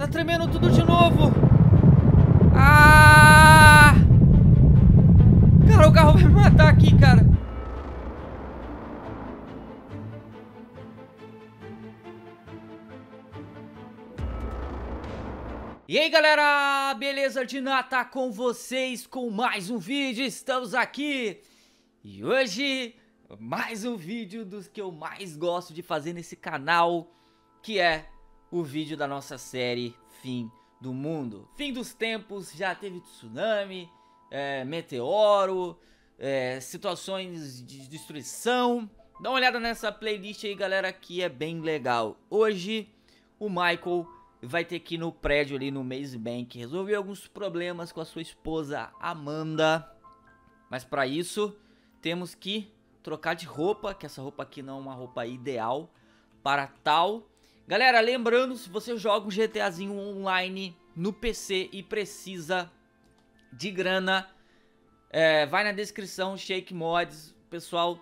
Tá tremendo tudo de novo. Ah! Cara, o carro vai me matar aqui, cara. E aí galera, beleza de nata com vocês com mais um vídeo, estamos aqui E hoje, mais um vídeo dos que eu mais gosto de fazer nesse canal Que é o vídeo da nossa série Fim do Mundo Fim dos tempos, já teve tsunami, é, meteoro, é, situações de destruição Dá uma olhada nessa playlist aí galera que é bem legal Hoje o Michael vai ter que ir no prédio ali no Maze Bank resolver alguns problemas com a sua esposa Amanda. Mas para isso, temos que trocar de roupa, que essa roupa aqui não é uma roupa ideal para tal. Galera, lembrando, se você joga um GTAzinho online no PC e precisa de grana, é, vai na descrição, Shake Mods, o pessoal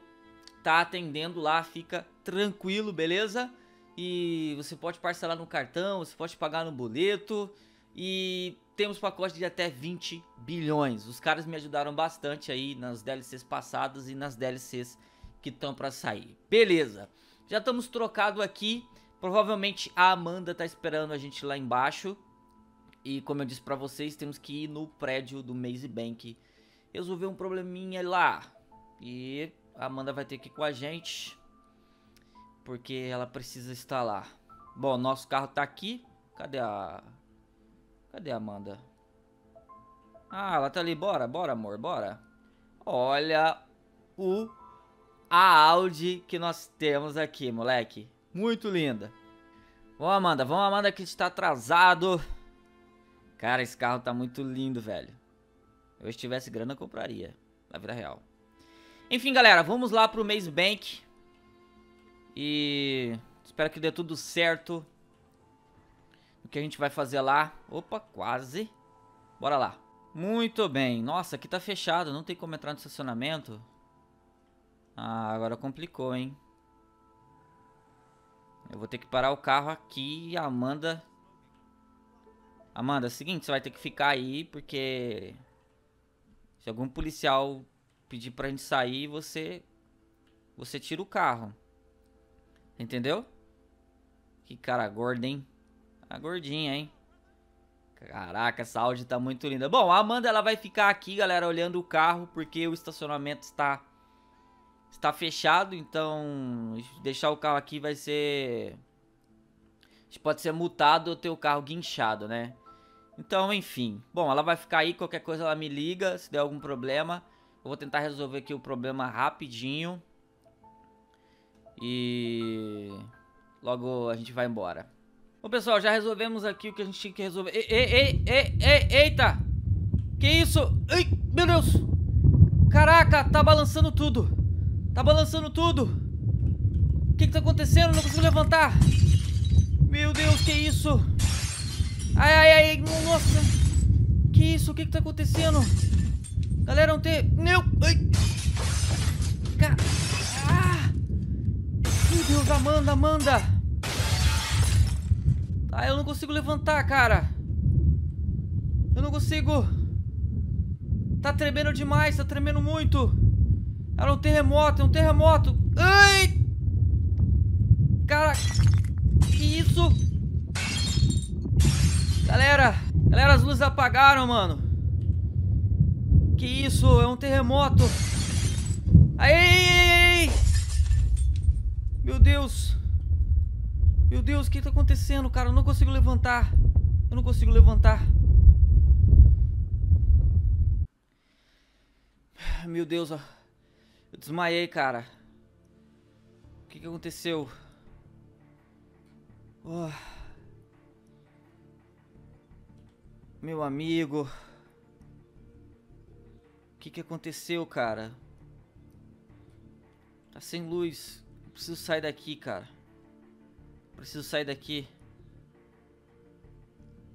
tá atendendo lá, fica tranquilo, beleza? e você pode parcelar no cartão, você pode pagar no boleto e temos pacote de até 20 bilhões. Os caras me ajudaram bastante aí nas DLCs passadas e nas DLCs que estão para sair. Beleza, já estamos trocado aqui. Provavelmente a Amanda tá esperando a gente lá embaixo. E como eu disse para vocês, temos que ir no prédio do Maze Bank resolver um probleminha lá. E a Amanda vai ter que ir com a gente porque ela precisa estar lá. Bom, nosso carro tá aqui. Cadê a... Cadê a Amanda? Ah, ela tá ali. Bora, bora, amor, bora. Olha o... A Audi que nós temos aqui, moleque. Muito linda. Vamos, Amanda. Vamos, Amanda, que está atrasado. Cara, esse carro tá muito lindo, velho. Eu se tivesse grana, compraria. Na vida real. Enfim, galera, vamos lá pro Maze Bank. E espero que dê tudo certo. O que a gente vai fazer lá. Opa, quase. Bora lá. Muito bem. Nossa, aqui tá fechado. Não tem como entrar no estacionamento. Ah, agora complicou, hein. Eu vou ter que parar o carro aqui Amanda... Amanda, é o seguinte, você vai ter que ficar aí porque... Se algum policial pedir pra gente sair, você... Você tira o carro. Entendeu? Que cara gorda, hein? A gordinha, hein? Caraca, essa Audi tá muito linda. Bom, a Amanda ela vai ficar aqui, galera, olhando o carro, porque o estacionamento está está fechado, então deixar o carro aqui vai ser pode ser multado ou ter o carro guinchado, né? Então, enfim. Bom, ela vai ficar aí, qualquer coisa ela me liga, se der algum problema. Eu vou tentar resolver aqui o problema rapidinho. E logo a gente vai embora. Bom, pessoal, já resolvemos aqui o que a gente tinha que resolver. Ei, ei, ei, ei, ei eita! Que isso? Ei, meu Deus! Caraca, tá balançando tudo. Tá balançando tudo. O que que tá acontecendo? Não consigo levantar. Meu Deus, que isso? Ai, ai, ai, nossa. Que isso? O que que tá acontecendo? Galera, não tem... Meu... Ai. Cara... Deus, Amanda, Amanda! Ah, eu não consigo levantar, cara. Eu não consigo. Tá tremendo demais, tá tremendo muito. Era um terremoto, é um terremoto. Ai! Cara, que isso? Galera, galera, as luzes apagaram, mano. Que isso? É um terremoto. Aí! Meu Deus. Meu Deus, o que tá acontecendo, cara? Eu não consigo levantar. Eu não consigo levantar. Meu Deus, ó. Eu desmaiei, cara. O que que aconteceu? Oh. Meu amigo. O que que aconteceu, cara? Tá sem luz. Preciso sair daqui, cara. Preciso sair daqui.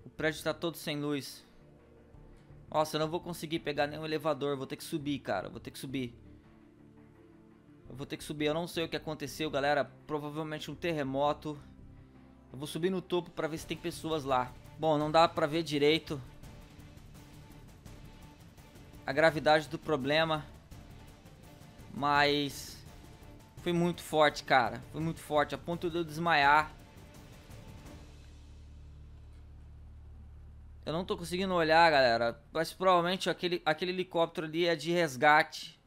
O prédio está todo sem luz. Nossa, eu não vou conseguir pegar nenhum elevador. Vou ter que subir, cara. Vou ter que subir. Eu vou ter que subir. Eu não sei o que aconteceu, galera. Provavelmente um terremoto. Eu vou subir no topo pra ver se tem pessoas lá. Bom, não dá pra ver direito a gravidade do problema. Mas foi muito forte, cara. Foi muito forte, a ponto de eu desmaiar. Eu não tô conseguindo olhar, galera. Mas provavelmente aquele, aquele helicóptero ali é de resgate.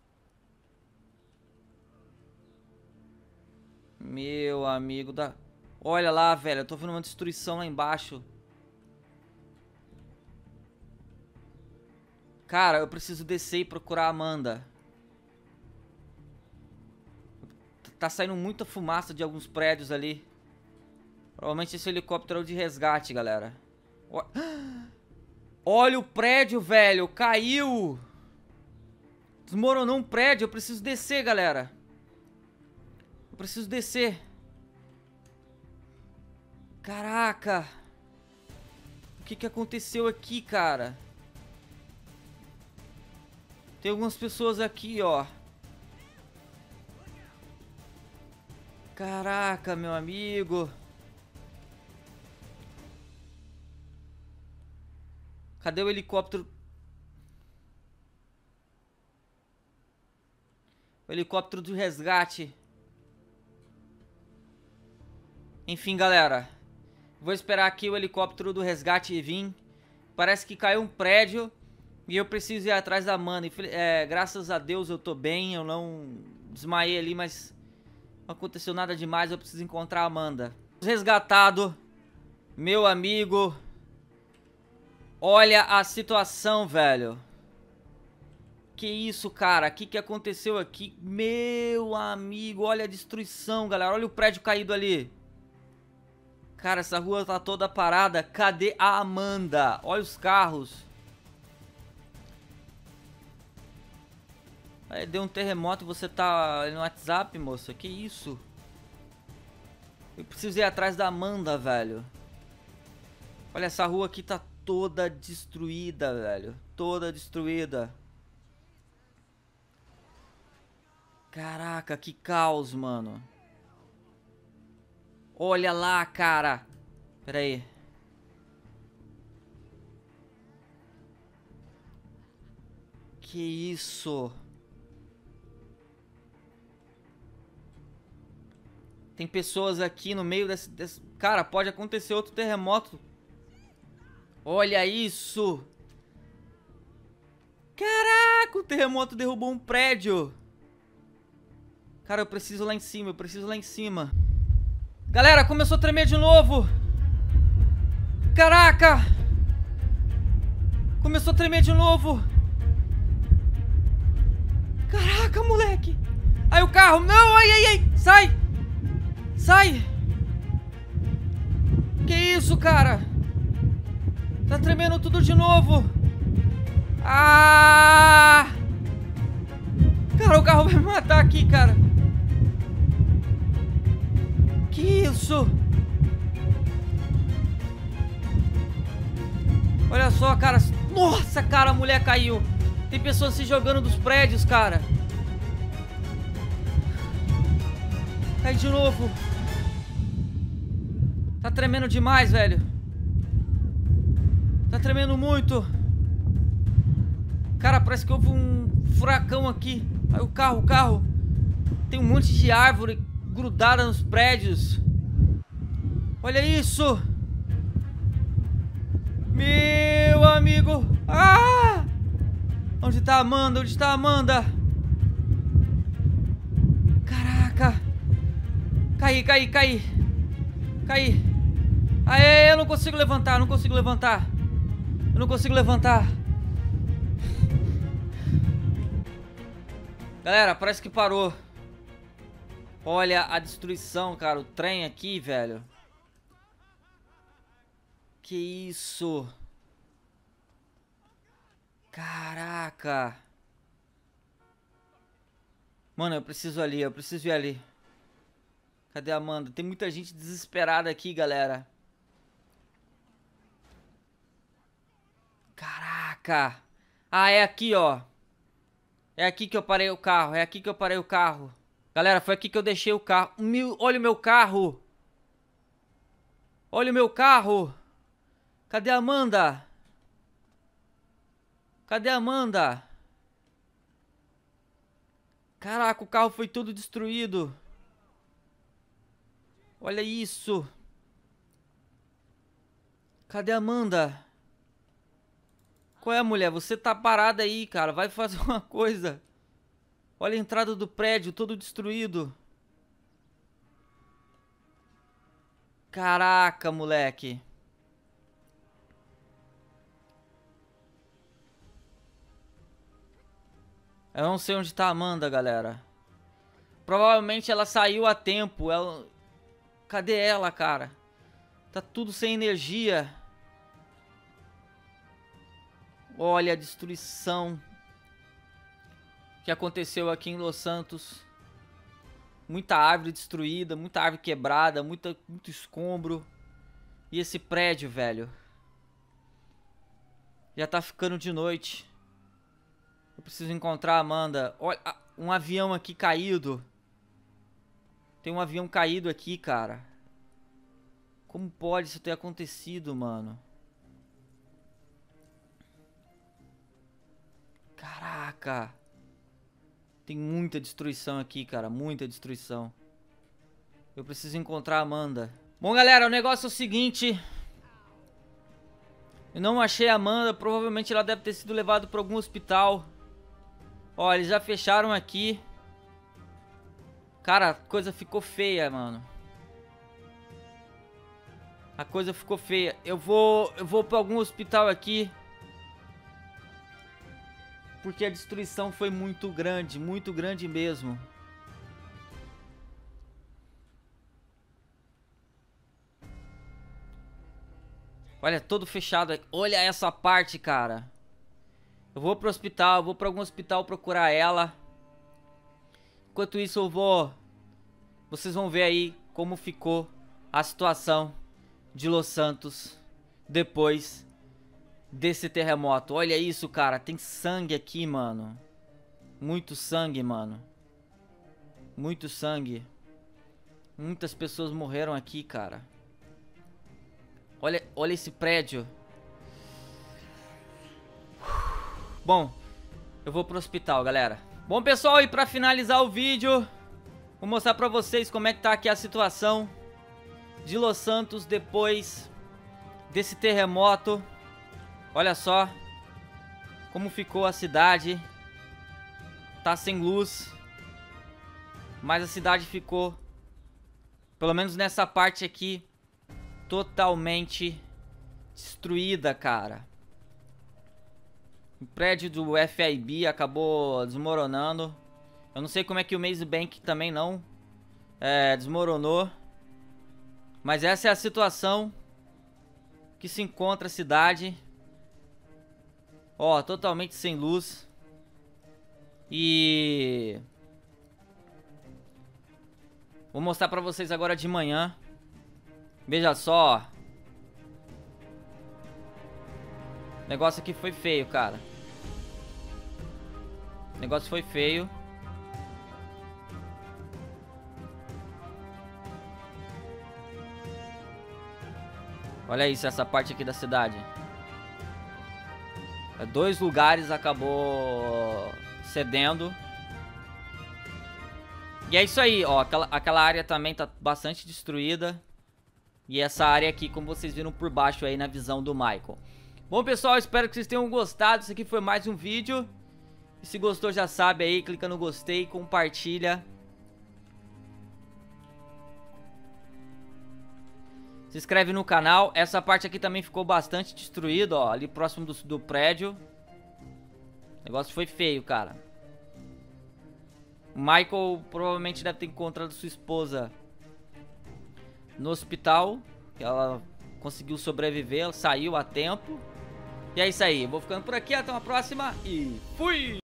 Meu amigo da... Olha lá, velho. Eu tô vendo uma destruição lá embaixo. Cara, eu preciso descer e procurar a Amanda. Tá saindo muita fumaça de alguns prédios ali. Provavelmente esse helicóptero é o de resgate, galera. Olha o prédio, velho. Caiu. Desmoronou um prédio. Eu preciso descer, galera. Eu preciso descer. Caraca. O que, que aconteceu aqui, cara? Tem algumas pessoas aqui, ó. Caraca, meu amigo. Cadê o helicóptero? O helicóptero do resgate. Enfim, galera. Vou esperar aqui o helicóptero do resgate vir. Parece que caiu um prédio. E eu preciso ir atrás da mana. É, graças a Deus eu tô bem. Eu não desmaiei ali, mas não aconteceu nada demais. Eu preciso encontrar a Amanda. Resgatado. Meu amigo. Olha a situação, velho. Que isso, cara? O que, que aconteceu aqui? Meu amigo, olha a destruição, galera. Olha o prédio caído ali. Cara, essa rua tá toda parada. Cadê a Amanda? Olha os carros. Aí deu um terremoto e você tá no WhatsApp, moça. Que isso? Eu preciso ir atrás da Amanda, velho. Olha, essa rua aqui tá toda destruída, velho. Toda destruída. Caraca, que caos, mano. Olha lá, cara. Pera aí. Que isso? Tem pessoas aqui no meio desse, desse... Cara, pode acontecer outro terremoto. Olha isso! Caraca, o terremoto derrubou um prédio. Cara, eu preciso lá em cima, eu preciso lá em cima. Galera, começou a tremer de novo. Caraca! Começou a tremer de novo. Caraca, moleque. Aí o carro. Não, ai, ai, ai. Sai. Sai! Que isso, cara? Tá tremendo tudo de novo. Ah! Cara, o carro vai me matar aqui, cara. Que isso? Olha só, cara. Nossa, cara, a mulher caiu. Tem pessoas se jogando dos prédios, cara. Cai de novo. Tá tremendo demais, velho. Tá tremendo muito. Cara, parece que houve um furacão aqui. Aí o carro, o carro. Tem um monte de árvore grudada nos prédios. Olha isso. Meu amigo. Ah! Onde tá a Amanda? Onde tá a Amanda? Caí, caí, caí. Caí. Aê, eu não consigo levantar, não consigo levantar. Eu não consigo levantar. Galera, parece que parou. Olha a destruição, cara. O trem aqui, velho. Que isso? Caraca. Mano, eu preciso ali, eu preciso ir ali. Cadê a Amanda? Tem muita gente desesperada aqui, galera. Caraca. Ah, é aqui, ó. É aqui que eu parei o carro. É aqui que eu parei o carro. Galera, foi aqui que eu deixei o carro. Meu, olha o meu carro. Olha o meu carro. Cadê a Amanda? Cadê a Amanda? Caraca, o carro foi todo destruído. Olha isso. Cadê a Amanda? Qual é, mulher? Você tá parada aí, cara. Vai fazer uma coisa. Olha a entrada do prédio, todo destruído. Caraca, moleque. Eu não sei onde tá a Amanda, galera. Provavelmente ela saiu a tempo. Ela... Cadê ela, cara? Tá tudo sem energia. Olha a destruição que aconteceu aqui em Los Santos. Muita árvore destruída, muita árvore quebrada, muita, muito escombro. E esse prédio, velho. Já tá ficando de noite. Eu preciso encontrar a Amanda. Olha, um avião aqui caído. Tem um avião caído aqui, cara. Como pode isso ter acontecido, mano? Caraca. Tem muita destruição aqui, cara. Muita destruição. Eu preciso encontrar a Amanda. Bom, galera, o negócio é o seguinte. Eu não achei a Amanda. Provavelmente ela deve ter sido levada para algum hospital. Ó, eles já fecharam aqui. Cara, a coisa ficou feia, mano. A coisa ficou feia. Eu vou, eu vou para algum hospital aqui. Porque a destruição foi muito grande, muito grande mesmo. Olha, todo fechado. Olha essa parte, cara. Eu vou pro hospital, vou pra algum hospital procurar ela. Enquanto isso eu vou... Vocês vão ver aí como ficou a situação de Los Santos depois desse terremoto. Olha isso, cara. Tem sangue aqui, mano. Muito sangue, mano. Muito sangue. Muitas pessoas morreram aqui, cara. Olha, olha esse prédio. Bom, eu vou pro hospital, galera. Bom, pessoal, e pra finalizar o vídeo, vou mostrar pra vocês como é que tá aqui a situação de Los Santos depois desse terremoto. Olha só como ficou a cidade. Tá sem luz. Mas a cidade ficou, pelo menos nessa parte aqui, totalmente destruída, cara. O prédio do FIB acabou desmoronando. Eu não sei como é que o Maze Bank também não é, desmoronou. Mas essa é a situação que se encontra a cidade. Ó, totalmente sem luz. E... Vou mostrar pra vocês agora de manhã. Veja só, O negócio aqui foi feio, cara. O negócio foi feio. Olha isso, essa parte aqui da cidade. É, dois lugares acabou cedendo. E é isso aí, ó. Aquela, aquela área também tá bastante destruída. E essa área aqui, como vocês viram por baixo aí na visão do Michael. Bom, pessoal, espero que vocês tenham gostado. Isso aqui foi mais um vídeo. E se gostou, já sabe aí, clica no gostei, compartilha. Se inscreve no canal. Essa parte aqui também ficou bastante destruída, ó. Ali próximo do, do prédio. O negócio foi feio, cara. O Michael provavelmente deve ter encontrado sua esposa no hospital. Ela conseguiu sobreviver, ela saiu a tempo. E é isso aí, vou ficando por aqui, até uma próxima e fui!